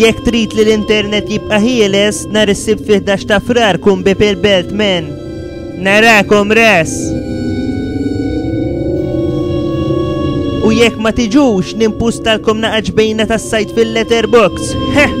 Jekk trid li l-internet jibqa' ħieles, nar issib fih dax ta' frar kun bib il-belt men. Narakom res! U jekk ma tiġux, nimpustalkom naqaġ bejna tas-sajt fil-letterbox. Heh!